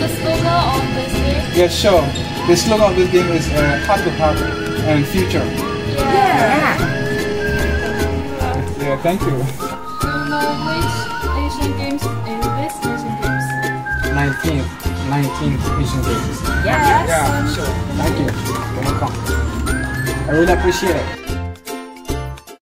the slogan of this game? Yeah, sure. The slogan of this game is uh, heart to heart and future. Yeah. Yeah, yeah thank you. Do you know which Asian Games is this Asian Games? 19th, 19th Asian Games. Yes. Yeah, sure. Thank you. You're welcome. I really appreciate it.